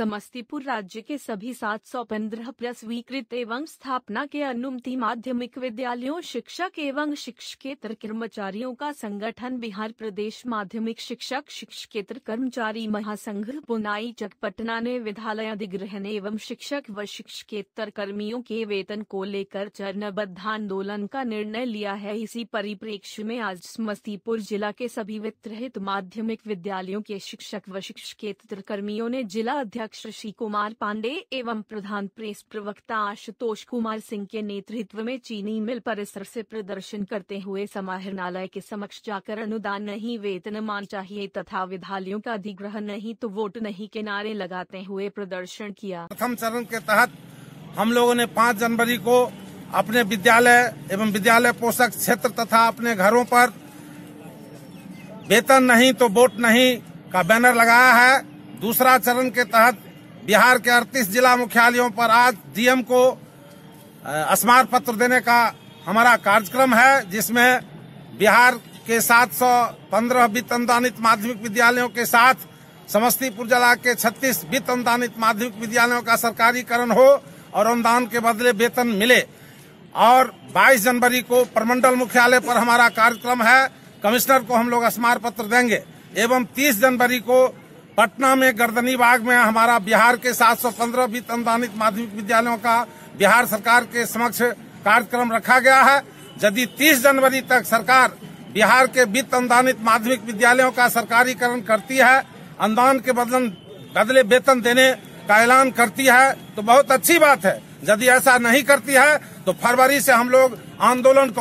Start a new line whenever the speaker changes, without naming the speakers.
समस्तीपुर राज्य के सभी 715 प्लस स्वीकृत एवं स्थापना के अनुमति माध्यमिक विद्यालयों, शिक्षक एवं शिक्षकेतर कर्मचारियों का संगठन, बिहार प्रदेश माध्यमिक शिक्षक, शिक्षकेतर कर्मचारी महासंघ पुनाई चक पटना ने विद्यालय अधिग्रहण एवं शिक्षक व शिक्षकेतर कर्मियों के वेतन को लेकर चरणबद्ध आंदोलन का निर्णय लिया है। इसी परिप्रेक्ष्य में आज समस्तीपुर जिला के सभी वितरित माध्यमिक विद्यालयों के शिक्षक व शिक्षकेतर कर्मियों ने जिला अध्यक्ष ऋषि कुमार पांडे एवं प्रधान प्रेस प्रवक्ता आशुतोष कुमार सिंह के नेतृत्व में चीनी मिल परिसर से प्रदर्शन करते हुए समाहरणालय के समक्ष जाकर अनुदान नहीं, वेतन मान चाहिए तथा विद्यालयों का अधिग्रहण नहीं तो वोट नहीं के नारे लगाते हुए प्रदर्शन किया।
प्रथम चरण के तहत हम लोगों ने पाँच जनवरी को अपने विद्यालय एवं विद्यालय पोषक क्षेत्र तथा अपने घरों पर वेतन नहीं तो वोट नहीं का बैनर लगाया है। दूसरा चरण के तहत बिहार के 38 जिला मुख्यालयों पर आज डीएम को स्मार पत्र देने का हमारा कार्यक्रम है, जिसमें बिहार के 715 वित्त अनुदानित माध्यमिक विद्यालयों के साथ समस्तीपुर जिला के 36 वित्त अनुदानित माध्यमिक विद्यालयों का सरकारीकरण हो और अनुदान के बदले वेतन मिले। और 22 जनवरी को प्रमंडल मुख्यालय पर हमारा कार्यक्रम है। कमिश्नर को हम लोग स्मार पत्र देंगे। एवं 30 जनवरी को पटना में गर्दनी बाग में हमारा बिहार के 715 वित्त अनुदानित माध्यमिक विद्यालयों का बिहार सरकार के समक्ष कार्यक्रम रखा गया है। यदि 30 जनवरी तक सरकार बिहार के वित्त अनुदानित माध्यमिक विद्यालयों का सरकारीकरण करती है, अनुदान के बदलन बदले वेतन देने का ऐलान करती है तो बहुत अच्छी बात है। यदि ऐसा नहीं करती है तो फरवरी से हम लोग आंदोलन को